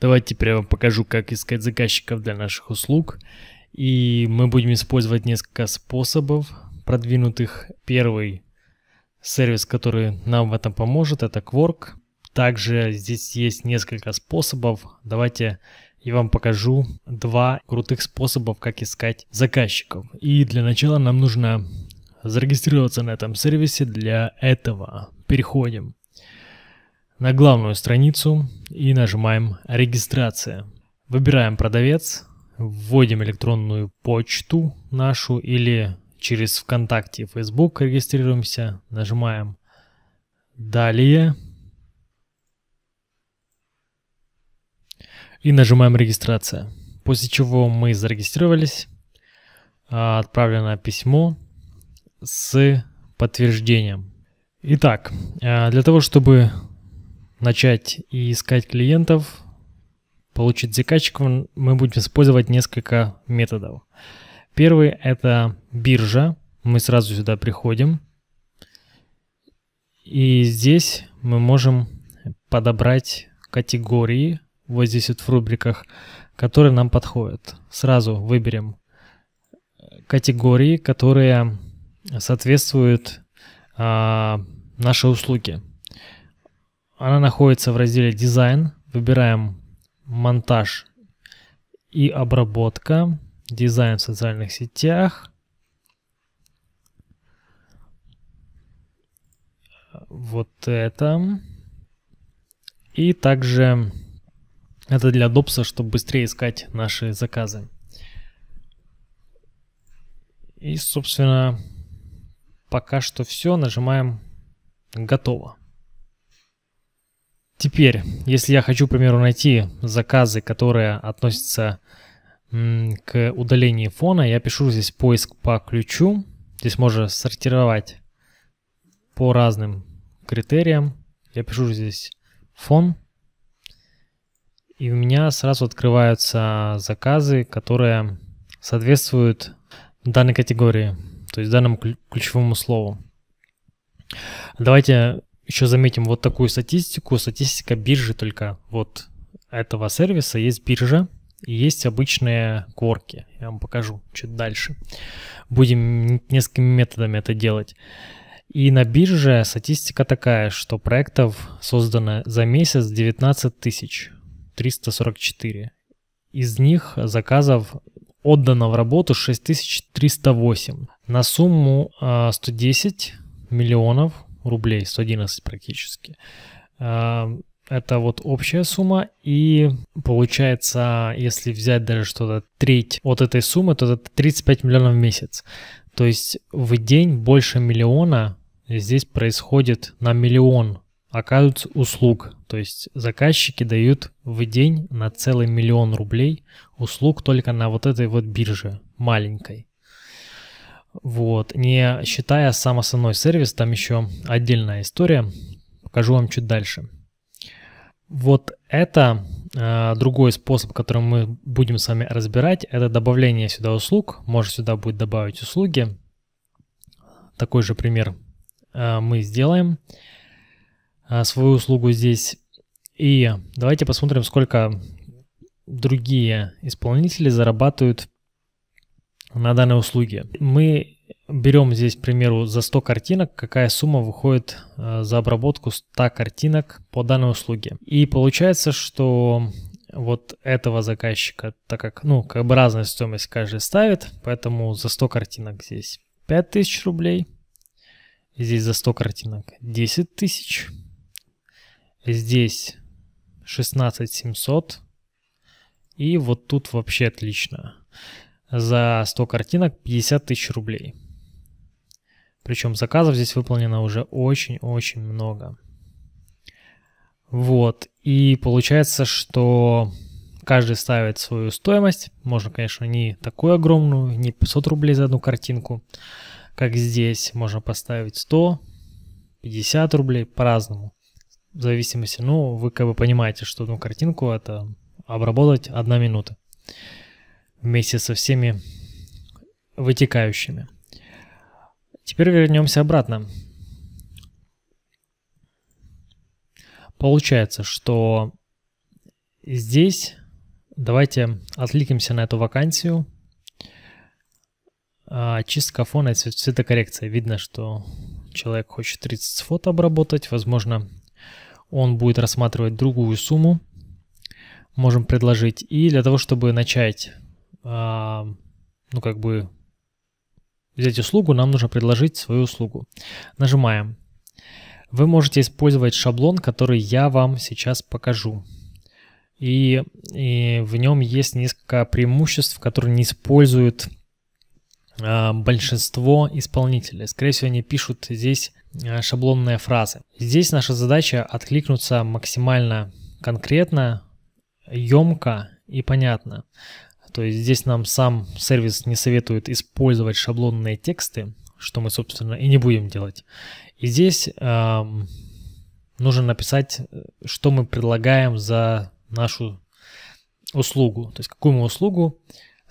Давайте теперь я вам покажу, как искать заказчиков для наших услуг. И мы будем использовать несколько способов продвинутых. Первый сервис, который нам в этом поможет, это Quark. Также здесь есть несколько способов. Давайте я вам покажу два крутых способов, как искать заказчиков. И для начала нам нужно зарегистрироваться на этом сервисе. Для этого переходим на главную страницу и нажимаем «Регистрация». Выбираем «Продавец», вводим электронную почту нашу или через ВКонтакте и Facebook регистрируемся, нажимаем «Далее» и нажимаем «Регистрация». После чего мы зарегистрировались, а, отправлено письмо с подтверждением. Итак, а, для того, чтобы начать и искать клиентов, получить заказчиков, мы будем использовать несколько методов. Первый – это биржа. Мы сразу сюда приходим. И здесь мы можем подобрать категории, вот здесь вот в рубриках, которые нам подходят. Сразу выберем категории, которые соответствуют а, нашей услуге. Она находится в разделе «Дизайн». Выбираем «Монтаж и обработка», «Дизайн в социальных сетях». Вот это. И также это для удобства, чтобы быстрее искать наши заказы. И, собственно, пока что все. Нажимаем «Готово». Теперь, если я хочу, к примеру, найти заказы, которые относятся к удалению фона, я пишу здесь поиск по ключу. Здесь можно сортировать по разным критериям. Я пишу здесь фон. И у меня сразу открываются заказы, которые соответствуют данной категории, то есть данному ключевому слову. Давайте еще заметим вот такую статистику. Статистика биржи только вот этого сервиса. Есть биржа и есть обычные корки. Я вам покажу чуть дальше. Будем несколькими методами это делать. И на бирже статистика такая, что проектов создано за месяц 19 тысяч 344. Из них заказов отдано в работу 6308 на сумму 110 а, миллионов рублей, 111 практически. Это вот общая сумма, и получается, если взять даже что-то треть от этой суммы, то это 35 миллионов в месяц. То есть в день больше миллиона здесь происходит на миллион оказываются услуг. То есть заказчики дают в день на целый миллион рублей услуг только на вот этой вот бирже маленькой. Вот, не считая сам основной сервис, там еще отдельная история. Покажу вам чуть дальше. Вот это э, другой способ, который мы будем с вами разбирать, это добавление сюда услуг. Можно сюда будет добавить услуги. Такой же пример э, мы сделаем. Э, свою услугу здесь. И давайте посмотрим, сколько другие исполнители зарабатывают на данной услуге. Мы берем здесь, к примеру, за 100 картинок, какая сумма выходит э, за обработку 100 картинок по данной услуге. И получается, что вот этого заказчика, так как, ну, как бы разная стоимость каждый ставит, поэтому за 100 картинок здесь 5000 рублей, здесь за 100 картинок 10 тысяч, здесь 16 700, и вот тут вообще отлично за 100 картинок 50 тысяч рублей. Причем заказов здесь выполнено уже очень-очень много. Вот. И получается, что каждый ставит свою стоимость. Можно, конечно, не такую огромную, не 500 рублей за одну картинку, как здесь. Можно поставить 100, 50 рублей, по-разному. В зависимости, ну, вы как бы понимаете, что одну картинку это обработать одна минута вместе со всеми вытекающими. Теперь вернемся обратно. Получается, что здесь давайте откликнемся на эту вакансию. А, чистка фона и цветокоррекция. Видно, что человек хочет 30 фото обработать. Возможно, он будет рассматривать другую сумму. Можем предложить. И для того, чтобы начать, ну как бы взять услугу, нам нужно предложить свою услугу. Нажимаем. Вы можете использовать шаблон, который я вам сейчас покажу. И, и в нем есть несколько преимуществ, которые не используют э, большинство исполнителей. Скорее всего, они пишут здесь э, шаблонные фразы. Здесь наша задача откликнуться максимально конкретно, емко и понятно. То есть здесь нам сам сервис не советует использовать шаблонные тексты, что мы, собственно, и не будем делать. И здесь эм, нужно написать, что мы предлагаем за нашу услугу. То есть какую мы услугу,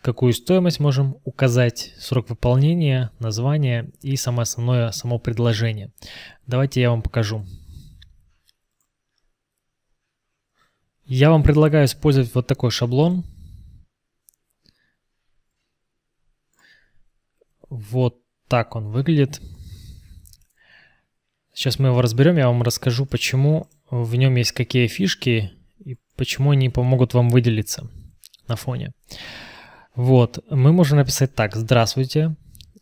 какую стоимость можем указать, срок выполнения, название и самое основное, само предложение. Давайте я вам покажу. Я вам предлагаю использовать вот такой шаблон. Вот так он выглядит. Сейчас мы его разберем, я вам расскажу, почему в нем есть какие фишки и почему они помогут вам выделиться на фоне. Вот, мы можем написать так. Здравствуйте,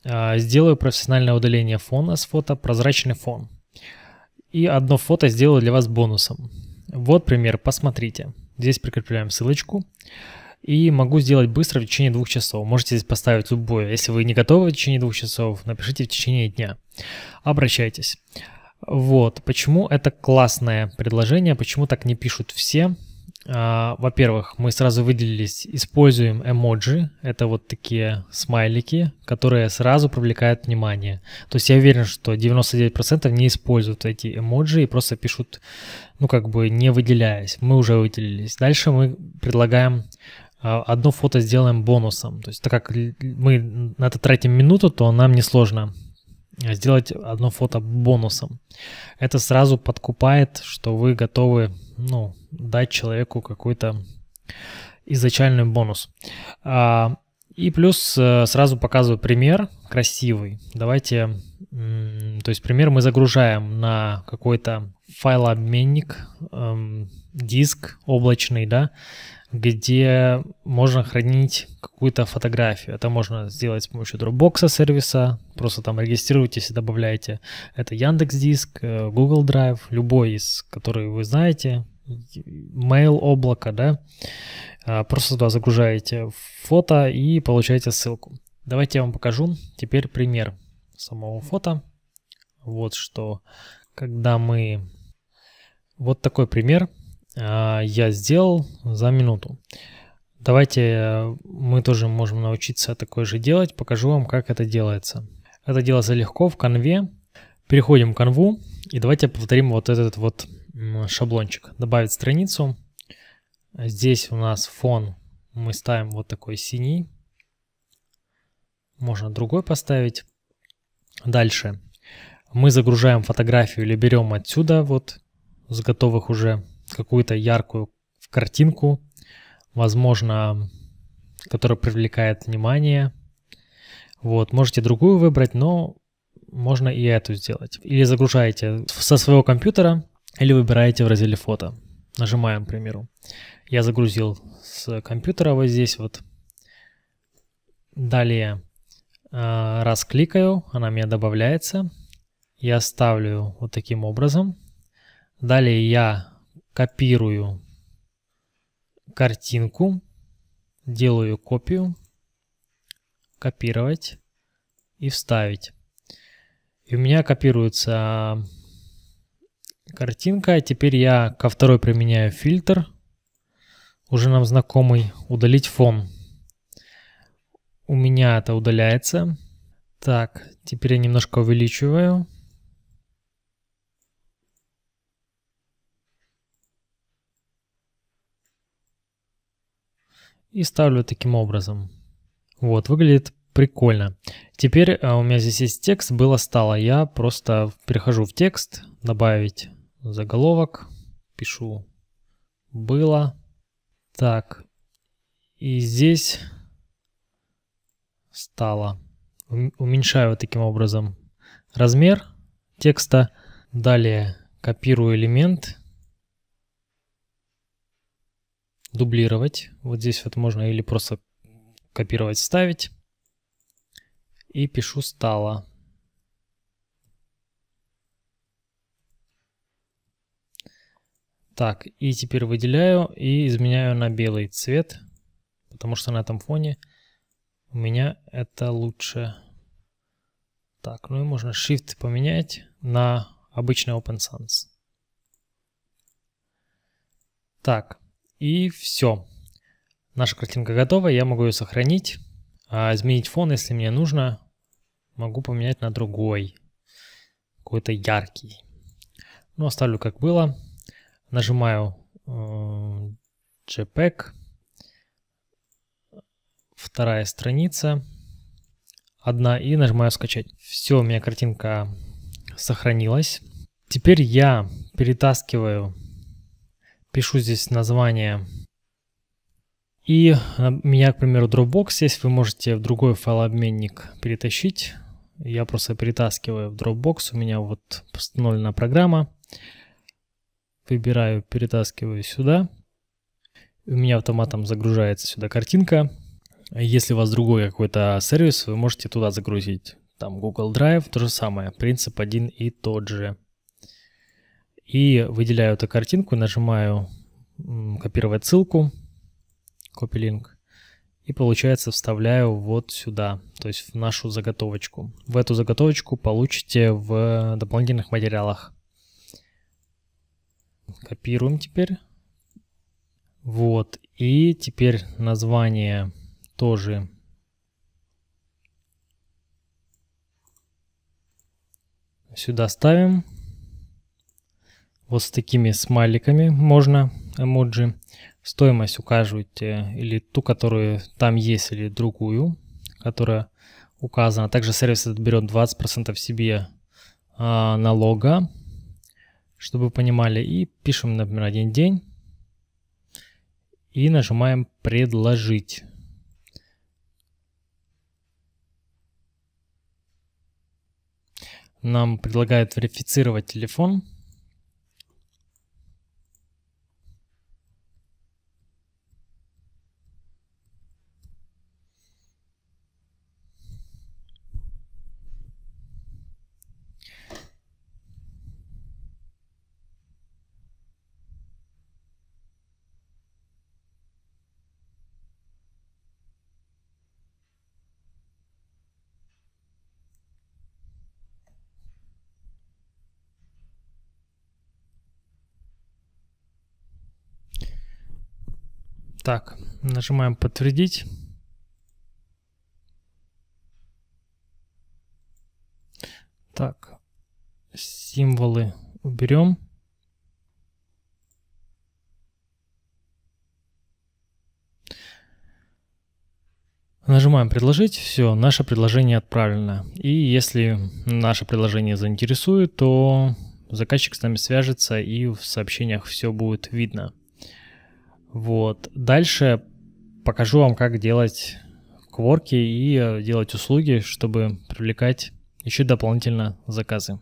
а, сделаю профессиональное удаление фона с фото, прозрачный фон. И одно фото сделаю для вас бонусом. Вот пример, посмотрите. Здесь прикрепляем ссылочку и могу сделать быстро в течение двух часов. Можете здесь поставить любое. Если вы не готовы в течение двух часов, напишите в течение дня. Обращайтесь. Вот, почему это классное предложение, почему так не пишут все. А, во-первых, мы сразу выделились, используем эмоджи, это вот такие смайлики, которые сразу привлекают внимание. То есть я уверен, что 99% не используют эти эмоджи и просто пишут, ну как бы не выделяясь. Мы уже выделились. Дальше мы предлагаем одно фото сделаем бонусом. То есть так как мы на это тратим минуту, то нам несложно сделать одно фото бонусом. Это сразу подкупает, что вы готовы ну, дать человеку какой-то изначальный бонус. А, и плюс э, сразу показываю пример красивый. Давайте, то есть пример мы загружаем на какой-то файлообменник, эм, диск облачный, да, где можно хранить какую-то фотографию. Это можно сделать с помощью Dropbox сервиса. Просто там регистрируйтесь и добавляете. Это Яндекс Диск, э, Google Drive, любой из, который вы знаете, Mail облако, да. А, просто туда загружаете фото и получаете ссылку. Давайте я вам покажу теперь пример самого фото. Вот что, когда мы... Вот такой пример – я сделал за минуту. Давайте э, мы тоже можем научиться такое же делать. Покажу вам, как это делается. Это делается легко в конве. Переходим в канву и давайте повторим вот этот вот шаблончик. Добавить страницу. Здесь у нас фон мы ставим вот такой синий. Можно другой поставить. Дальше мы загружаем фотографию или берем отсюда вот с готовых уже какую-то яркую картинку, возможно, которая привлекает внимание. Вот, можете другую выбрать, но можно и эту сделать. Или загружаете со своего компьютера, или выбираете в разделе фото. Нажимаем, к примеру. Я загрузил с компьютера вот здесь вот. Далее а, раз кликаю, она меня добавляется. Я ставлю вот таким образом. Далее я копирую картинку, делаю копию, копировать и вставить. И у меня копируется картинка. Теперь я ко второй применяю фильтр, уже нам знакомый, удалить фон. У меня это удаляется. Так, теперь я немножко увеличиваю. И ставлю таким образом. Вот, выглядит прикольно. Теперь а, у меня здесь есть текст, было стало. Я просто перехожу в текст, добавить заголовок, пишу было, Так, и здесь стало. Уменьшаю таким образом размер текста. Далее копирую элемент. Дублировать. Вот здесь вот можно или просто копировать, вставить. И пишу стало. Так, и теперь выделяю и изменяю на белый цвет, потому что на этом фоне у меня это лучше. Так, ну и можно Shift поменять на обычный Open Sans. Так, и все. Наша картинка готова, я могу ее сохранить. А изменить фон, если мне нужно, могу поменять на другой. Какой-то яркий. Ну, оставлю как было. Нажимаю э, JPEG. Вторая страница. Одна. И нажимаю скачать. Все, у меня картинка сохранилась. Теперь я перетаскиваю, пишу здесь название. И у меня, к примеру, Dropbox есть, вы можете в другой файлообменник перетащить. Я просто перетаскиваю в Dropbox, у меня вот установлена программа выбираю, перетаскиваю сюда. У меня автоматом загружается сюда картинка. Если у вас другой какой-то сервис, вы можете туда загрузить. Там Google Drive, то же самое. Принцип один и тот же. И выделяю эту картинку, нажимаю копировать ссылку, copy link. И получается вставляю вот сюда, то есть в нашу заготовочку. В эту заготовочку получите в дополнительных материалах. Копируем теперь. Вот. И теперь название тоже сюда ставим. Вот с такими смайликами можно эмоджи. Стоимость указывайте или ту, которую там есть, или другую, которая указана. Также сервис берет 20% себе а, налога чтобы вы понимали. И пишем, например, один день. И нажимаем «Предложить». Нам предлагают верифицировать телефон. Так, нажимаем подтвердить. Так, символы уберем. Нажимаем «Предложить», все, наше предложение отправлено. И если наше предложение заинтересует, то заказчик с нами свяжется и в сообщениях все будет видно. Вот. Дальше покажу вам, как делать кворки и э, делать услуги, чтобы привлекать еще дополнительно заказы.